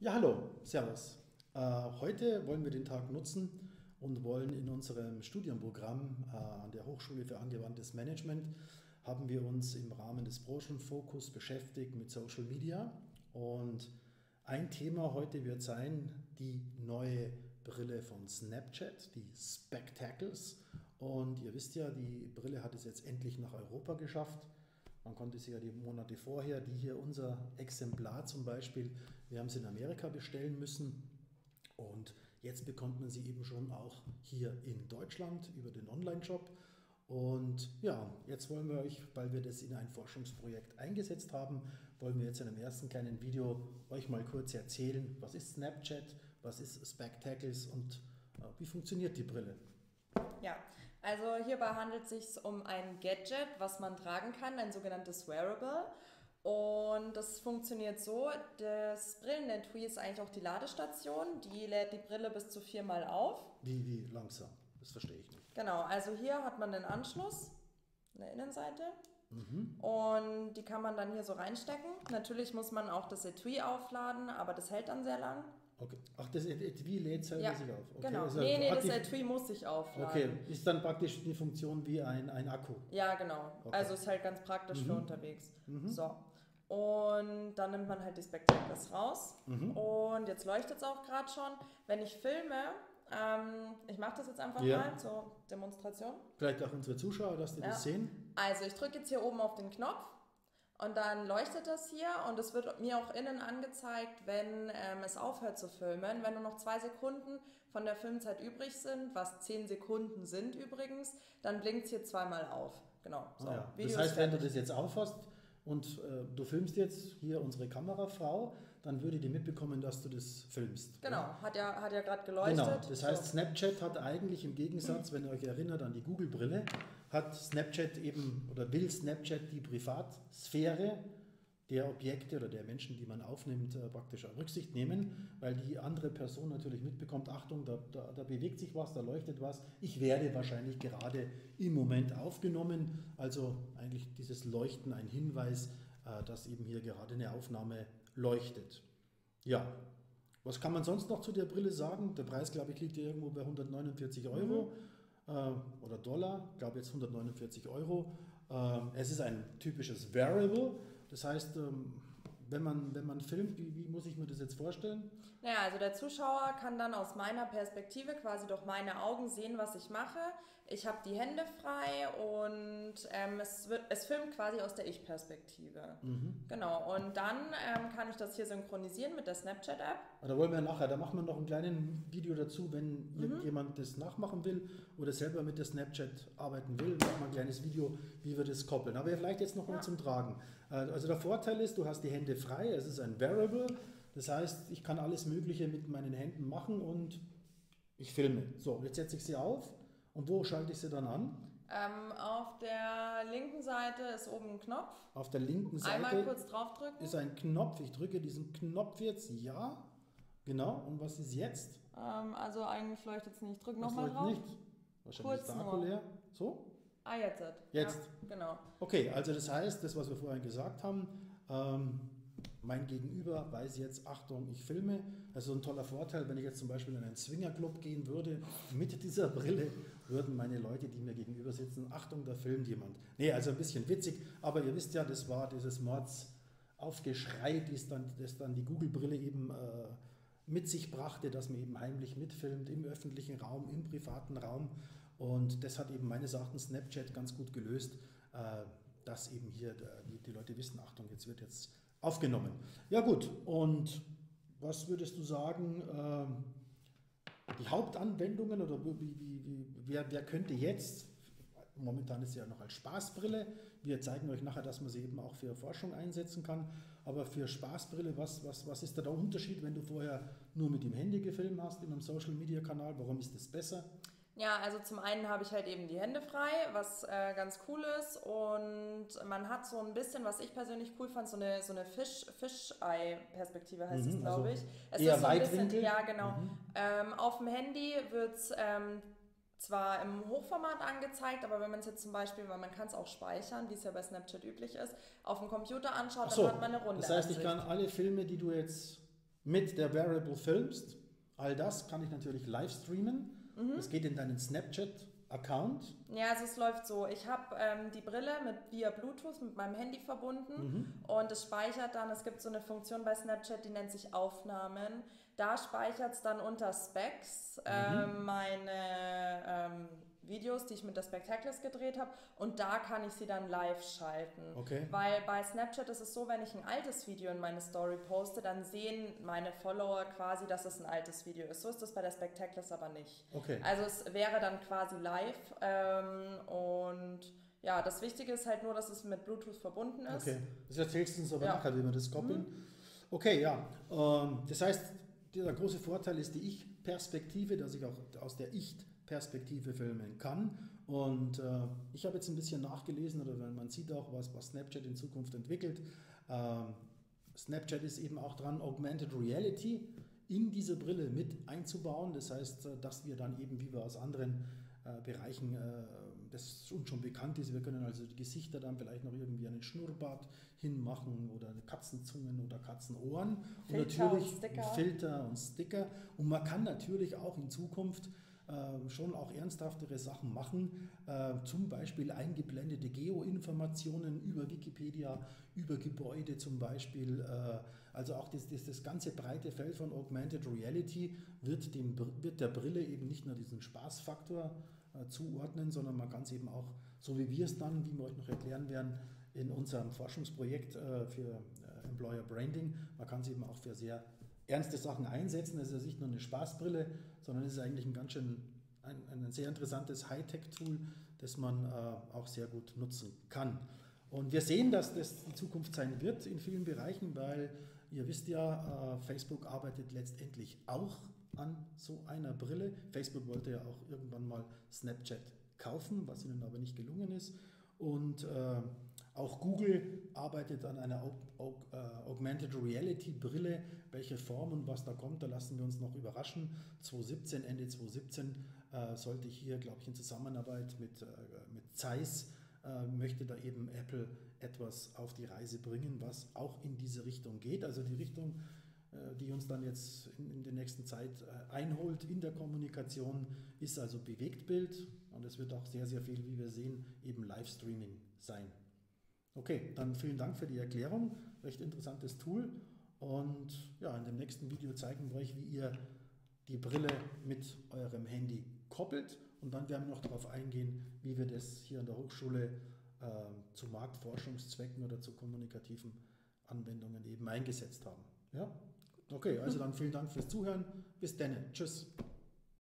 Ja, hallo, Servus. Äh, heute wollen wir den Tag nutzen und wollen in unserem Studienprogramm äh, an der Hochschule für angewandtes Management haben wir uns im Rahmen des Branchenfokus beschäftigt mit Social Media und ein Thema heute wird sein die neue Brille von Snapchat, die Spectacles. Und ihr wisst ja, die Brille hat es jetzt endlich nach Europa geschafft. Man konnte sie ja die Monate vorher, die hier unser Exemplar zum Beispiel, wir haben sie in Amerika bestellen müssen. Und jetzt bekommt man sie eben schon auch hier in Deutschland über den Online-Shop. Und ja, jetzt wollen wir euch, weil wir das in ein Forschungsprojekt eingesetzt haben, wollen wir jetzt in einem ersten kleinen Video euch mal kurz erzählen, was ist Snapchat, was ist Spectacles und äh, wie funktioniert die Brille. Ja, also hierbei handelt es sich um ein Gadget, was man tragen kann, ein sogenanntes Wearable. Und das funktioniert so, das Brillenetui ist eigentlich auch die Ladestation, die lädt die Brille bis zu viermal auf. Wie, wie langsam? Das verstehe ich nicht. Genau, also hier hat man den Anschluss, eine Innenseite. Mhm. Und die kann man dann hier so reinstecken. Natürlich muss man auch das Etui aufladen, aber das hält dann sehr lang. Okay. Ach, das Etui lädt selber ja, sich auf. Okay. Genau. Also nee, nee, das Etui muss sich aufladen. Okay, ist dann praktisch die Funktion wie ein, ein Akku. Ja, genau. Okay. Also ist halt ganz praktisch mhm. für unterwegs. Mhm. So. Und dann nimmt man halt die Spectacles raus. Mhm. Und jetzt leuchtet es auch gerade schon. Wenn ich filme, ähm, ich mache das jetzt einfach ja. mal zur Demonstration. Vielleicht auch unsere Zuschauer, dass die ja. das sehen. Also ich drücke jetzt hier oben auf den Knopf und dann leuchtet das hier und es wird mir auch innen angezeigt, wenn ähm, es aufhört zu filmen. Wenn nur noch zwei Sekunden von der Filmzeit übrig sind, was zehn Sekunden sind übrigens, dann blinkt es hier zweimal auf. Genau. So, ah ja. Das heißt, wenn du das jetzt aufhast und äh, du filmst jetzt hier unsere Kamerafrau, dann würde die mitbekommen, dass du das filmst. Genau, ja? hat ja, hat ja gerade geleuchtet. Genau, das heißt, Snapchat hat eigentlich im Gegensatz, wenn ihr euch erinnert an die Google-Brille, hat Snapchat eben oder will Snapchat die Privatsphäre der Objekte oder der Menschen, die man aufnimmt, äh, praktisch Rücksicht nehmen, weil die andere Person natürlich mitbekommt, Achtung, da, da, da, bewegt sich was, da leuchtet was, ich werde wahrscheinlich gerade im Moment aufgenommen. Also eigentlich dieses Leuchten ein Hinweis, äh, dass eben hier gerade eine Aufnahme leuchtet. Ja, was kann man sonst noch zu der Brille sagen? Der Preis, glaube ich, liegt hier irgendwo bei 149 Euro mhm. äh, oder Dollar, ich glaube jetzt 149 Euro. Äh, es ist ein typisches Variable, das heißt, ähm, wenn man, wenn man filmt, wie, wie muss ich mir das jetzt vorstellen? Naja, also der Zuschauer kann dann aus meiner Perspektive quasi durch meine Augen sehen, was ich mache. Ich habe die Hände frei und ähm, es, wird, es filmt quasi aus der Ich-Perspektive. Mhm. Genau, und dann ähm, kann ich das hier synchronisieren mit der Snapchat-App. Da wollen wir nachher, da machen wir noch ein kleines Video dazu, wenn mhm. irgendjemand das nachmachen will oder selber mit der Snapchat arbeiten will, machen wir ein kleines Video, wie wir das koppeln. Aber vielleicht jetzt noch mal ja. zum Tragen. Äh, also der Vorteil ist, du hast die Hände frei, es ist ein Variable, das heißt, ich kann alles Mögliche mit meinen Händen machen und ich filme. So, jetzt setze ich sie auf und wo schalte ich sie dann an? Ähm, auf der linken Seite ist oben ein Knopf. Auf der linken Seite Einmal kurz draufdrücken. ist ein Knopf. Ich drücke diesen Knopf jetzt. Ja. Genau. Und was ist jetzt? Ähm, also eigentlich leuchtet es nicht. Drück nochmal drauf. nicht. Wahrscheinlich kurz ist der Akku leer. So? Ah, jetzt. Jetzt. Ja, genau. Okay, also das heißt, das, was wir vorhin gesagt haben, ähm, mein Gegenüber weiß jetzt, Achtung, ich filme. Also ein toller Vorteil, wenn ich jetzt zum Beispiel in einen Swingerclub gehen würde, mit dieser Brille, würden meine Leute, die mir gegenüber sitzen, Achtung, da filmt jemand. Nee, also ein bisschen witzig, aber ihr wisst ja, das war dieses Mordsaufgeschrei, das dann, das dann die Google-Brille eben äh, mit sich brachte, dass man eben heimlich mitfilmt im öffentlichen Raum, im privaten Raum. Und das hat eben meines Erachtens Snapchat ganz gut gelöst, äh, dass eben hier die, die Leute wissen, Achtung, jetzt wird jetzt aufgenommen. Ja gut, und was würdest du sagen, äh, die Hauptanwendungen oder wie, wie, wie, wer, wer könnte jetzt, momentan ist sie ja noch als Spaßbrille, wir zeigen euch nachher, dass man sie eben auch für Forschung einsetzen kann, aber für Spaßbrille, was, was, was ist da der Unterschied, wenn du vorher nur mit dem Handy gefilmt hast in einem Social-Media-Kanal, warum ist das besser? Ja, also zum einen habe ich halt eben die Hände frei, was äh, ganz cool ist. Und man hat so ein bisschen, was ich persönlich cool fand, so eine, so eine Fisch, Fischei-Perspektive heißt mhm, es, glaube also ich. Es eher ist so ein bisschen, ja genau. Mhm. Ähm, auf dem Handy wird es ähm, zwar im Hochformat angezeigt, aber wenn man es jetzt zum Beispiel, weil man kann es auch speichern, wie es ja bei Snapchat üblich ist, auf dem Computer anschaut, so, dann hat man eine runde Das heißt, ich kann alle Filme, die du jetzt mit der Variable filmst. All das kann ich natürlich live streamen. Es geht in deinen Snapchat-Account. Ja, also es läuft so. Ich habe ähm, die Brille mit via Bluetooth mit meinem Handy verbunden Mhm. und es speichert dann, es gibt so eine Funktion bei Snapchat, die nennt sich Aufnahmen. Da speichert es dann unter Specs ähm, meine ähm, Videos, die ich mit der Spectaculars gedreht habe und da kann ich sie dann live schalten. Okay. Weil bei Snapchat ist es so, wenn ich ein altes Video in meine Story poste, dann sehen meine Follower quasi, dass es ein altes Video ist. So ist das bei der Spectaculars aber nicht. Okay. Also es wäre dann quasi live ähm, und ja, das Wichtige ist halt nur, dass es mit Bluetooth verbunden ist. Okay, das erzählst du uns aber Ja. nachher, wie wir das koppeln. Okay, ja. Ähm, das heißt, der große Vorteil ist die Ich-Perspektive, dass ich auch aus der Ich-Perspektive filmen kann. Und äh, ich habe jetzt ein bisschen nachgelesen, oder man sieht auch, was, was Snapchat in Zukunft entwickelt. Ähm, Snapchat ist eben auch dran, Augmented Reality in diese Brille mit einzubauen. Das heißt, äh, dass wir dann eben, wie wir aus anderen äh, Bereichen, äh, das uns schon bekannt ist, wir können also die Gesichter dann vielleicht noch irgendwie einen Schnurrbart hinmachen oder Katzenzungen oder Katzenohren Filter und natürlich und Sticker. Filter und Sticker. Und man kann natürlich auch in Zukunft äh, schon auch ernsthaftere Sachen machen, zum Beispiel eingeblendete Geoinformationen über Wikipedia, über Gebäude zum Beispiel. Also auch das, das, das ganze breite Feld von Augmented Reality wird, dem, wird der Brille eben nicht nur diesen Spaßfaktor äh, zuordnen, sondern man kann es eben auch, so wie wir es dann, wie wir euch noch erklären werden, in unserem Forschungsprojekt äh, für äh, Employer Branding, man kann es eben auch für sehr ernste Sachen einsetzen. Es ist nicht nur eine Spaßbrille, sondern es ist eigentlich ein ganz schön ein, ein sehr interessantes Hightech-Tool, das man äh, auch sehr gut nutzen kann. Und wir sehen, dass das die Zukunft sein wird in vielen Bereichen, weil ihr wisst ja, äh, Facebook arbeitet letztendlich auch an so einer Brille. Facebook wollte ja auch irgendwann mal Snapchat kaufen, was ihnen aber nicht gelungen ist. Und äh, auch Google arbeitet an einer Aug Aug äh, Augmented Reality Brille. Welche Form und was da kommt, da lassen wir uns noch überraschen. 2017, Ende 2017 äh, sollte hier, glaube ich, in Zusammenarbeit mit, äh, mit Zeiss, äh, möchte da eben Apple etwas auf die Reise bringen, was auch in diese Richtung geht. Also die Richtung, äh, die uns dann jetzt in, in der nächsten Zeit äh, einholt in der Kommunikation, ist also Bewegtbild und es wird auch sehr, sehr viel, wie wir sehen, eben Livestreaming sein. Okay, dann vielen Dank für die Erklärung. Recht interessantes Tool. Und ja, in dem nächsten Video zeigen wir euch, wie ihr die Brille mit eurem Handy koppelt. Und dann werden wir noch darauf eingehen, wie wir das hier an der Hochschule äh, zu Marktforschungszwecken oder zu kommunikativen Anwendungen eben eingesetzt haben. Ja? Okay, also dann vielen Dank fürs Zuhören. Bis dann. Tschüss.